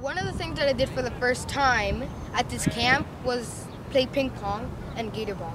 One of the things that I did for the first time at this camp was play ping pong and gator ball.